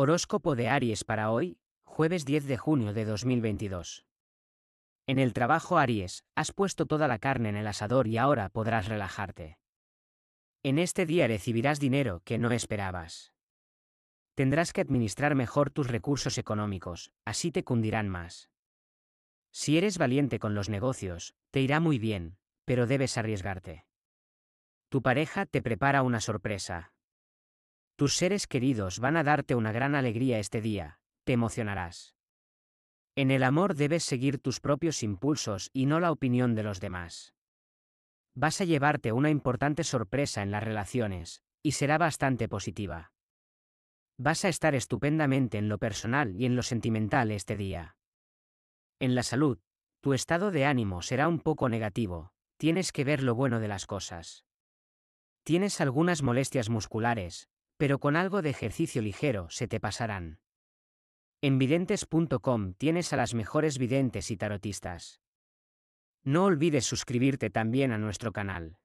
Horóscopo de Aries para hoy, jueves 10 de junio de 2022. En el trabajo Aries, has puesto toda la carne en el asador y ahora podrás relajarte. En este día recibirás dinero que no esperabas. Tendrás que administrar mejor tus recursos económicos, así te cundirán más. Si eres valiente con los negocios, te irá muy bien, pero debes arriesgarte. Tu pareja te prepara una sorpresa, tus seres queridos van a darte una gran alegría este día, te emocionarás. En el amor debes seguir tus propios impulsos y no la opinión de los demás. Vas a llevarte una importante sorpresa en las relaciones, y será bastante positiva. Vas a estar estupendamente en lo personal y en lo sentimental este día. En la salud, tu estado de ánimo será un poco negativo, tienes que ver lo bueno de las cosas. Tienes algunas molestias musculares, pero con algo de ejercicio ligero se te pasarán. En videntes.com tienes a las mejores videntes y tarotistas. No olvides suscribirte también a nuestro canal.